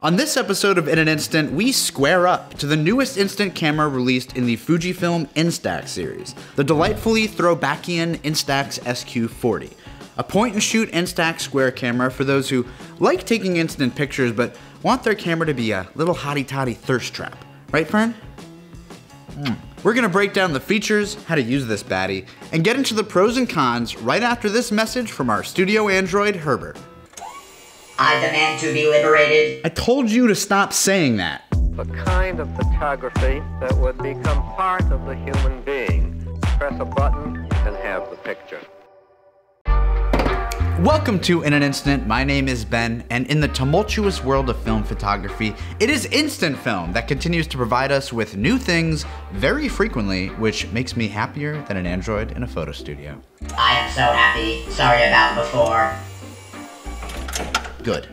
On this episode of In an Instant, we square up to the newest instant camera released in the Fujifilm Instax series, the delightfully throwbackian Instax SQ40. A point and shoot Instax square camera for those who like taking instant pictures but want their camera to be a little hottie-totty thirst trap. Right, Fern? Mm. We're gonna break down the features, how to use this baddie, and get into the pros and cons right after this message from our studio android, Herbert. I demand to be liberated. I told you to stop saying that. The kind of photography that would become part of the human being. Press a button and have the picture. Welcome to In an Instant. My name is Ben, and in the tumultuous world of film photography, it is instant film that continues to provide us with new things very frequently, which makes me happier than an android in a photo studio. I am so happy. Sorry about before. Good.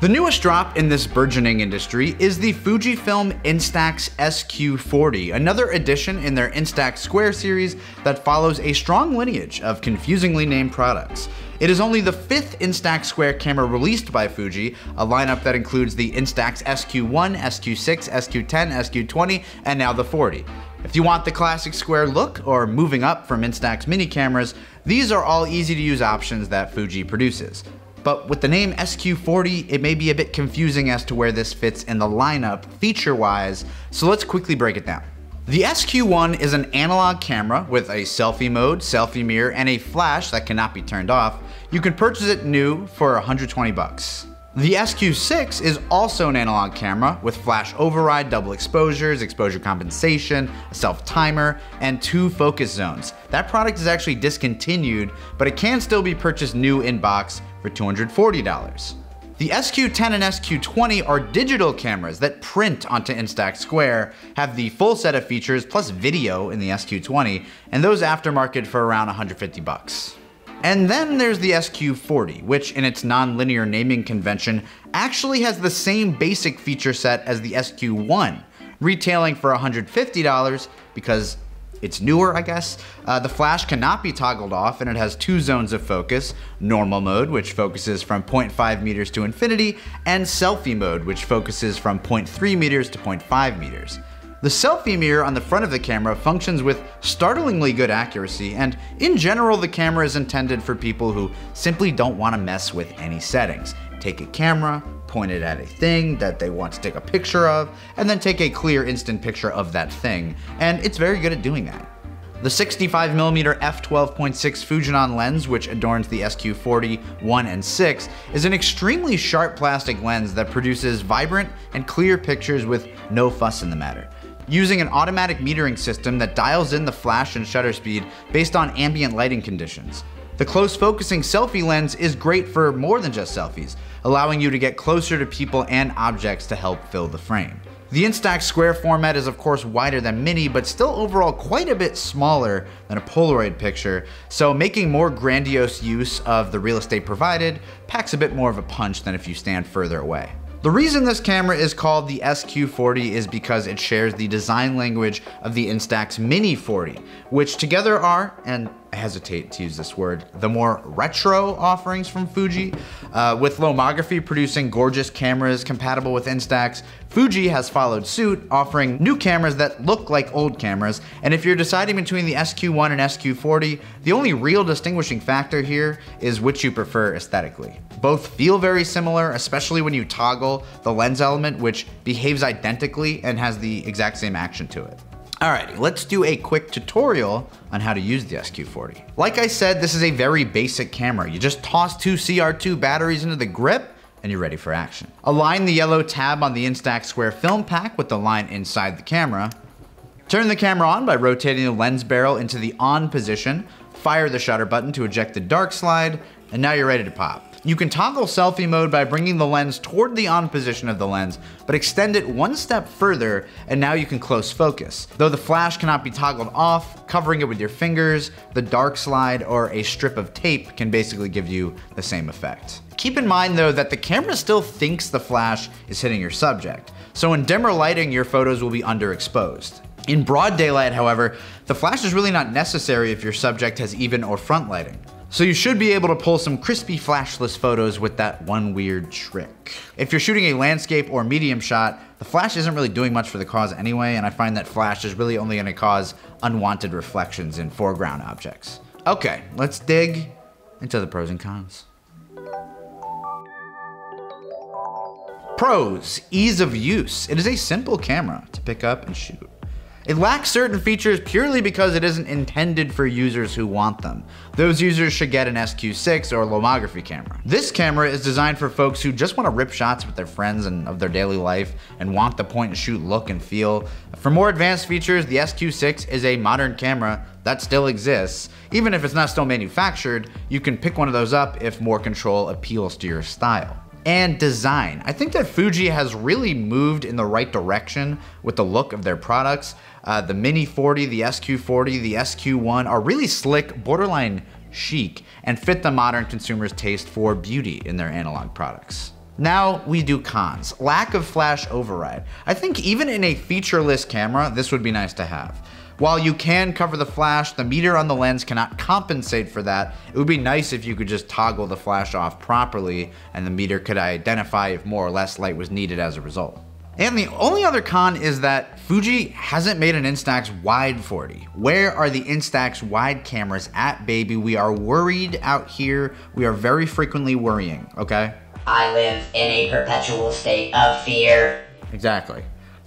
The newest drop in this burgeoning industry is the Fujifilm Instax SQ40, another addition in their Instax Square series that follows a strong lineage of confusingly named products. It is only the fifth Instax Square camera released by Fuji, a lineup that includes the Instax SQ1, SQ6, SQ10, SQ20, and now the 40. If you want the classic square look or moving up from Instax mini cameras, these are all easy to use options that Fuji produces. But with the name SQ40, it may be a bit confusing as to where this fits in the lineup feature-wise, so let's quickly break it down. The SQ1 is an analog camera with a selfie mode, selfie mirror, and a flash that cannot be turned off. You can purchase it new for 120 bucks. The SQ6 is also an analog camera with flash override, double exposures, exposure compensation, a self timer, and two focus zones. That product is actually discontinued, but it can still be purchased new in box for $240. The SQ10 and SQ20 are digital cameras that print onto Instax Square, have the full set of features plus video in the SQ20, and those aftermarket for around 150 bucks. And then there's the SQ40, which in its non-linear naming convention actually has the same basic feature set as the SQ1, retailing for $150 because it's newer, I guess. Uh, the flash cannot be toggled off and it has two zones of focus, normal mode, which focuses from 0.5 meters to infinity, and selfie mode, which focuses from 0.3 meters to 0.5 meters. The selfie mirror on the front of the camera functions with startlingly good accuracy, and in general, the camera is intended for people who simply don't want to mess with any settings. Take a camera, point it at a thing that they want to take a picture of, and then take a clear instant picture of that thing, and it's very good at doing that. The 65mm f12.6 Fujinon lens, which adorns the SQ40 1 and 6, is an extremely sharp plastic lens that produces vibrant and clear pictures with no fuss in the matter using an automatic metering system that dials in the flash and shutter speed based on ambient lighting conditions. The close focusing selfie lens is great for more than just selfies, allowing you to get closer to people and objects to help fill the frame. The Instax square format is of course wider than mini, but still overall quite a bit smaller than a Polaroid picture, so making more grandiose use of the real estate provided packs a bit more of a punch than if you stand further away. The reason this camera is called the SQ40 is because it shares the design language of the Instax Mini 40, which together are, and I hesitate to use this word, the more retro offerings from Fuji. Uh, with Lomography producing gorgeous cameras compatible with Instax, Fuji has followed suit, offering new cameras that look like old cameras. And if you're deciding between the SQ1 and SQ40, the only real distinguishing factor here is which you prefer aesthetically. Both feel very similar, especially when you toggle the lens element, which behaves identically and has the exact same action to it. Alrighty, let's do a quick tutorial on how to use the SQ40. Like I said, this is a very basic camera. You just toss two CR2 batteries into the grip and you're ready for action. Align the yellow tab on the Instax Square film pack with the line inside the camera. Turn the camera on by rotating the lens barrel into the on position. Fire the shutter button to eject the dark slide, and now you're ready to pop. You can toggle selfie mode by bringing the lens toward the on position of the lens, but extend it one step further, and now you can close focus. Though the flash cannot be toggled off, covering it with your fingers, the dark slide, or a strip of tape can basically give you the same effect. Keep in mind though that the camera still thinks the flash is hitting your subject, so in dimmer lighting your photos will be underexposed. In broad daylight, however, the flash is really not necessary if your subject has even or front lighting. So you should be able to pull some crispy flashless photos with that one weird trick. If you're shooting a landscape or medium shot, the flash isn't really doing much for the cause anyway, and I find that flash is really only gonna cause unwanted reflections in foreground objects. Okay, let's dig into the pros and cons. Pros, ease of use. It is a simple camera to pick up and shoot. It lacks certain features purely because it isn't intended for users who want them. Those users should get an SQ6 or lomography camera. This camera is designed for folks who just want to rip shots with their friends and of their daily life and want the point and shoot look and feel. For more advanced features, the SQ6 is a modern camera that still exists. Even if it's not still manufactured, you can pick one of those up if more control appeals to your style and design. I think that Fuji has really moved in the right direction with the look of their products. Uh, the Mini 40, the SQ40, the SQ1 are really slick, borderline chic, and fit the modern consumer's taste for beauty in their analog products. Now we do cons. Lack of flash override. I think even in a featureless camera, this would be nice to have. While you can cover the flash, the meter on the lens cannot compensate for that. It would be nice if you could just toggle the flash off properly and the meter could identify if more or less light was needed as a result. And the only other con is that Fuji hasn't made an Instax wide 40. Where are the Instax wide cameras at, baby? We are worried out here. We are very frequently worrying, okay? I live in a perpetual state of fear. Exactly.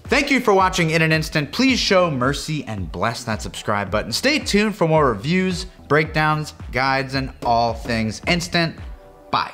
Thank you for watching in an instant. Please show mercy and bless that subscribe button. Stay tuned for more reviews, breakdowns, guides, and all things instant. Bye.